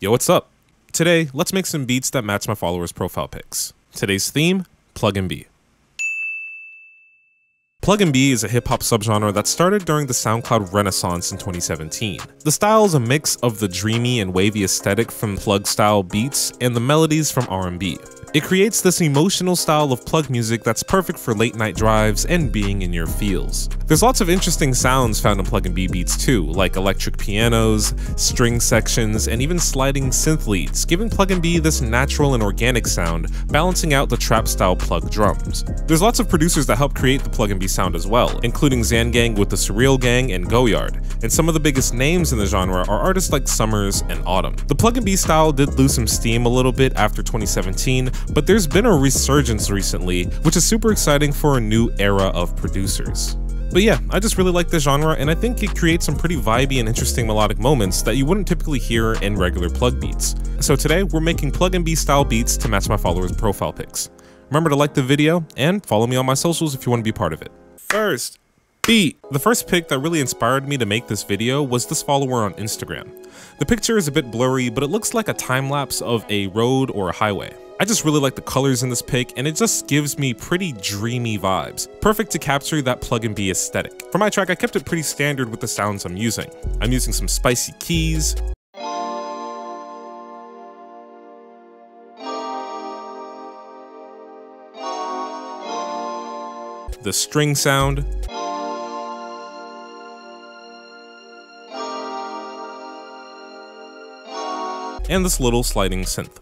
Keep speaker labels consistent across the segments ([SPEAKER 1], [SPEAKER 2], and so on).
[SPEAKER 1] Yo, what's up? Today, let's make some beats that match my followers' profile pics. Today's theme, Plug and B. Plug and B is a hip hop subgenre that started during the SoundCloud renaissance in 2017. The style is a mix of the dreamy and wavy aesthetic from plug style beats and the melodies from R&B. It creates this emotional style of plug music that's perfect for late night drives and being in your feels. There's lots of interesting sounds found in plug and B beats too, like electric pianos, string sections, and even sliding synth leads, giving plug and B this natural and organic sound, balancing out the trap style plug drums. There's lots of producers that help create the plug and B sound as well, including Xangang with the Surreal Gang and Goyxrd, and some of the biggest names in the genre are artists like Summrs and Autumn. The plug and B style did lose some steam a little bit after 2017, but there's been a resurgence recently, which is super exciting for a new era of producers. But yeah, I just really like the genre and I think it creates some pretty vibey and interesting melodic moments that you wouldn't typically hear in regular plug beats. So today, we're making plug and B style beats to match my followers' profile pics. Remember to like the video and follow me on my socials if you want to be part of it. First, beat. The first pic that really inspired me to make this video was this follower on Instagram. The picture is a bit blurry, but it looks like a time lapse of a road or a highway. I just really like the colors in this pic and it just gives me pretty dreamy vibes, perfect to capture that plug and B aesthetic. For my track, I kept it pretty standard with the sounds I'm using. I'm using some spicy keys, the string sound, and this little sliding synth.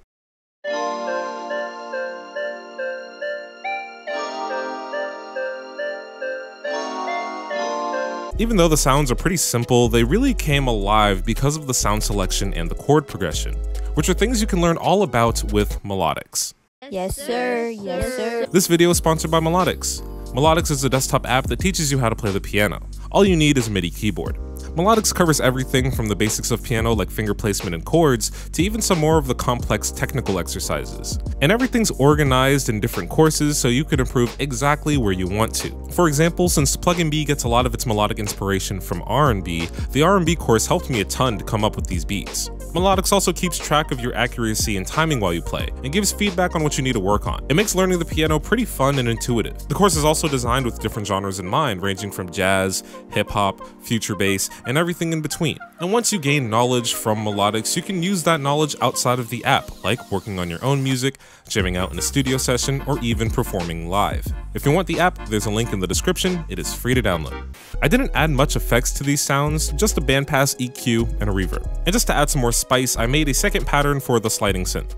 [SPEAKER 1] Even though the sounds are pretty simple, they really came alive because of the sound selection and the chord progression, which are things you can learn all about with Melodics.
[SPEAKER 2] Yes, sir. Yes, sir.
[SPEAKER 1] This video is sponsored by Melodics. Melodics is a desktop app that teaches you how to play the piano. All you need is a MIDI keyboard. Melodics covers everything from the basics of piano like finger placement and chords to even some more of the complex technical exercises. And everything's organized in different courses so you can improve exactly where you want to. For example, since Plug and B gets a lot of its melodic inspiration from R&B, the R&B course helped me a ton to come up with these beats. Melodics also keeps track of your accuracy and timing while you play, and gives feedback on what you need to work on. It makes learning the piano pretty fun and intuitive. The course is also designed with different genres in mind, ranging from jazz, hip hop, future bass, and everything in between. And once you gain knowledge from melodics, you can use that knowledge outside of the app, like working on your own music, jamming out in a studio session, or even performing live. If you want the app, there's a link in the description, it is free to download. I didn't add much effects to these sounds, just a bandpass EQ and a reverb. And just to add some more spice, I made a second pattern for the sliding synth.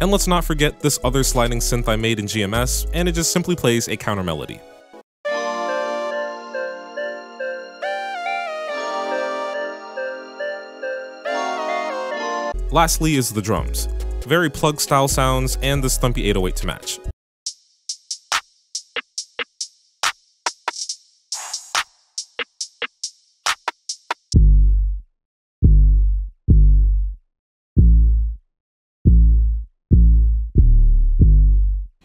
[SPEAKER 1] And let's not forget this other sliding synth I made in GMS, and it just simply plays a counter melody. Lastly is the drums. Very plug style sounds and the Stumpy 808 to match.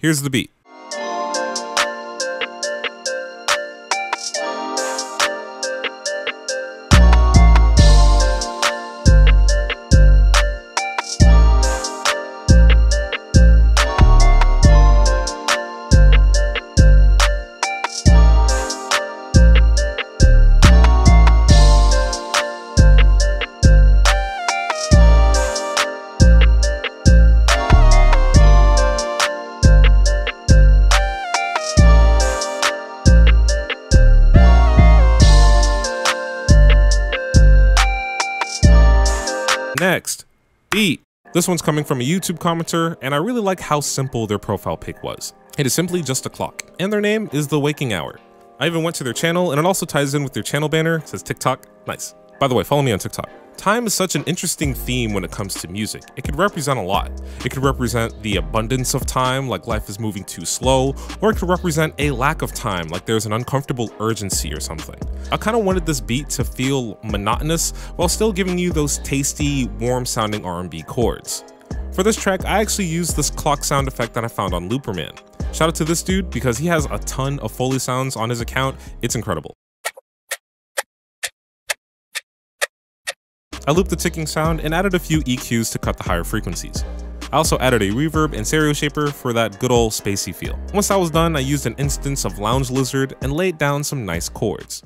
[SPEAKER 1] Here's the beat. This one's coming from a YouTube commenter, and I really like how simple their profile pic was. It is simply just a clock, and their name is The Waking Hour. I even went to their channel, and it also ties in with their channel banner, it says TikTok. Nice. By the way, follow me on TikTok. Time is such an interesting theme when it comes to music. It could represent a lot. It could represent the abundance of time, like life is moving too slow, or it could represent a lack of time, like there's an uncomfortable urgency or something. I kind of wanted this beat to feel monotonous while still giving you those tasty, warm sounding R&B chords. For this track, I actually used this clock sound effect that I found on Looperman. Shout out to this dude because he has a ton of Foley sounds on his account, it's incredible. I looped the ticking sound and added a few EQs to cut the higher frequencies. I also added a reverb and stereo shaper for that good old spacey feel. Once that was done, I used an instance of Lounge Lizard and laid down some nice chords.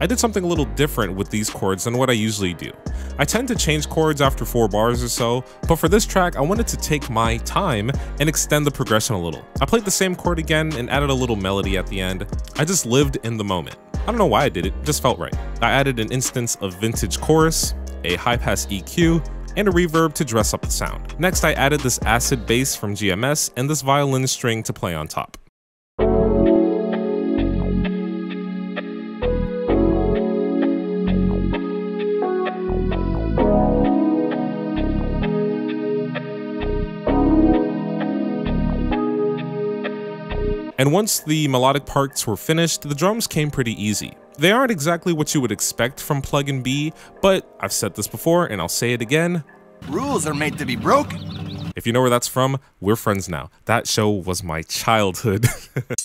[SPEAKER 1] I did something a little different with these chords than what I usually do. I tend to change chords after 4 bars or so, but for this track I wanted to take my time and extend the progression a little. I played the same chord again and added a little melody at the end. I just lived in the moment. I don't know why I did it, it just felt right. I added an instance of vintage chorus, a high pass EQ, and a reverb to dress up the sound. Next I added this acid bass from GMS and this violin string to play on top. And once the melodic parts were finished, the drums came pretty easy. They aren't exactly what you would expect from Plug and B, but I've said this before and I'll say it again.
[SPEAKER 3] Rules are made to be broken.
[SPEAKER 1] If you know where that's from, we're friends now. That show was my childhood.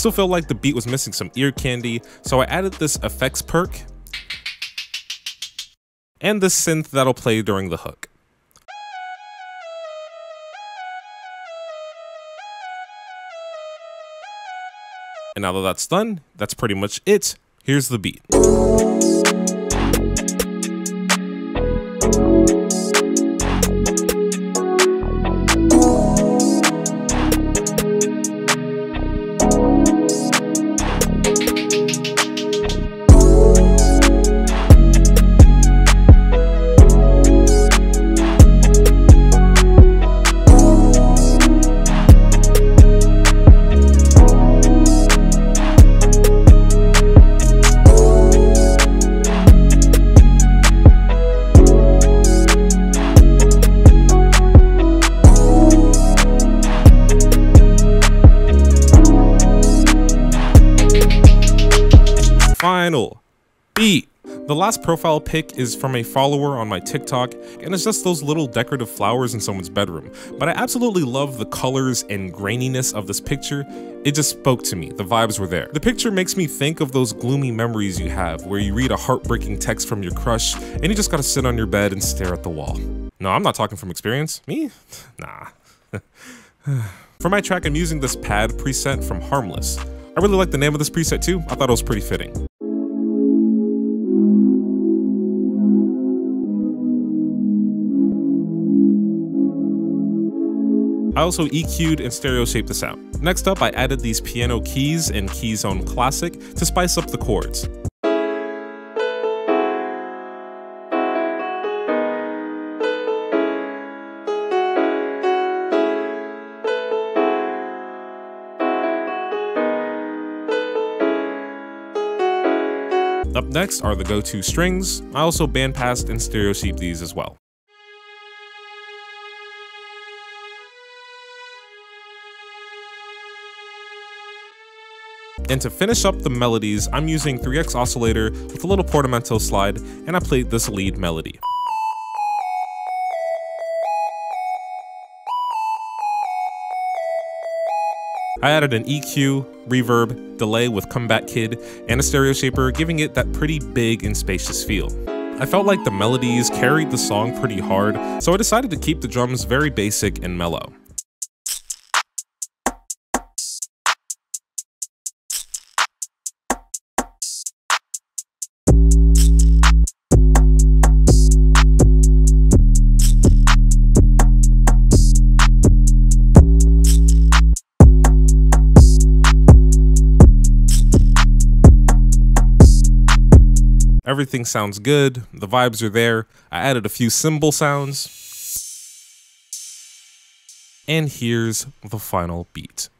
[SPEAKER 1] still feel like the beat was missing some ear candy, so I added this effects perk and this synth that'll play during the hook. And now that that's done, that's pretty much it. Here's the beat. Last profile pic is from a follower on my TikTok, and it's just those little decorative flowers in someone's bedroom. But I absolutely love the colors and graininess of this picture. It just spoke to me, the vibes were there. The picture makes me think of those gloomy memories you have, where you read a heartbreaking text from your crush, and you just gotta sit on your bed and stare at the wall. No, I'm not talking from experience. Me? Nah. For my track, I'm using this pad preset from Harmless. I really like the name of this preset too, I thought it was pretty fitting. I also EQ'd and stereo shaped the sound. Next up, I added these piano keys in Keyzone Classic to spice up the chords. Up next are the go-to strings. I also bandpassed and stereo shaped these as well. And to finish up the melodies, I'm using 3x oscillator with a little portamento slide, and I played this lead melody. I added an EQ, reverb, delay with Comeback Kid, and a stereo shaper, giving it that pretty big and spacious feel. I felt like the melodies carried the song pretty hard, so I decided to keep the drums very basic and mellow. Everything sounds good, the vibes are there. I added a few cymbal sounds. And here's the final beat.